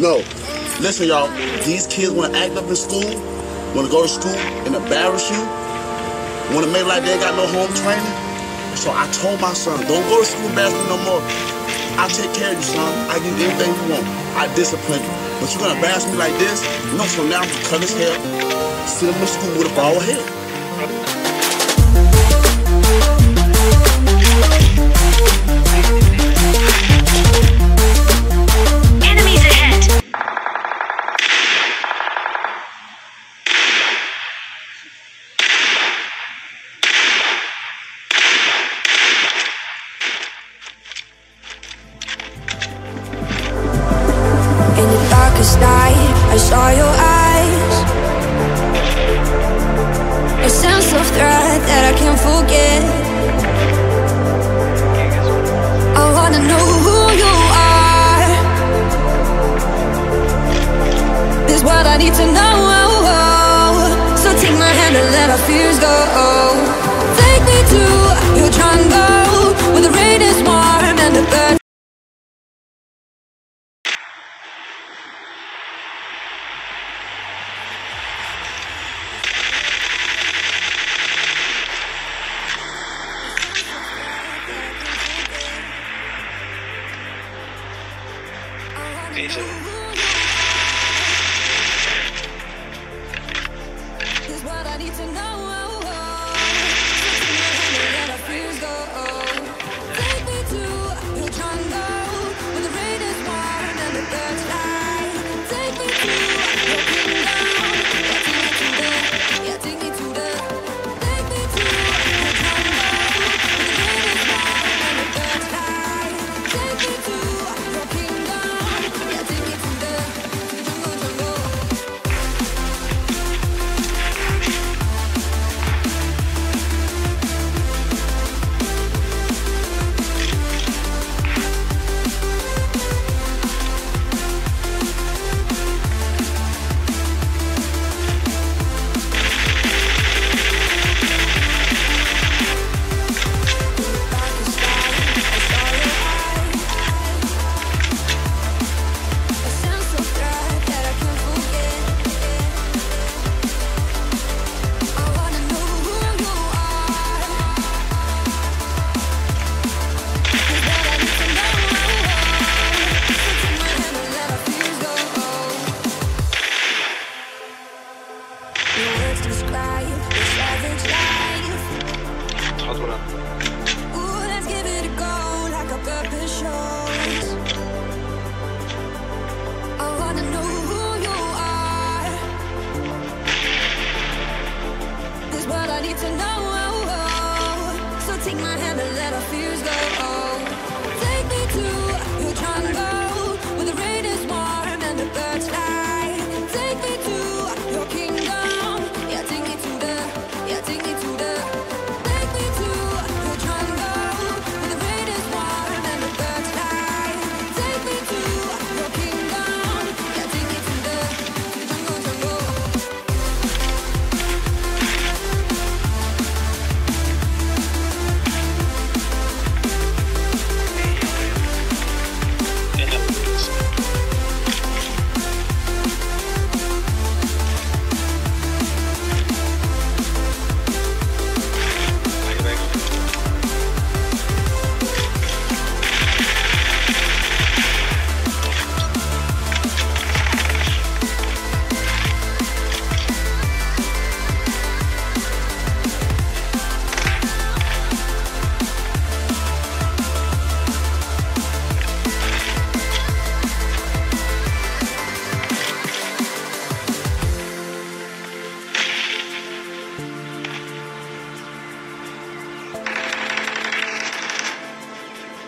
No. Listen, y'all. These kids want to act up in school, want to go to school and embarrass you, want to make like they got no home training. So I told my son, don't go to school embarrassing no more. I'll take care of you, son. I give you anything you want. I discipline you. But you're gonna embarrass me like this? No, so now I'm gonna cut his hair, send him to school with a bald head. Saw your eyes. A sense of threat that I can't forget. I wanna know who you are. This what I need to know. Is what I need to know.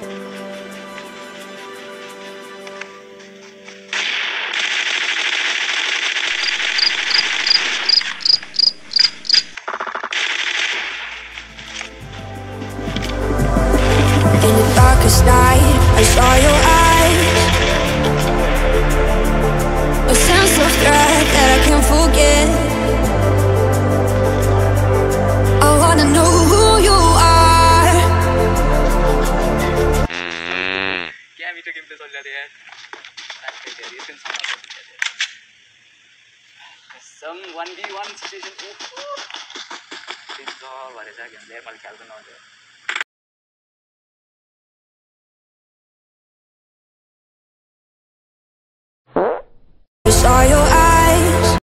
In क्या अभी तो game play चल जाते हैं some 1v1 situation ओहो it's all वरेजा game play मल खेल तो ना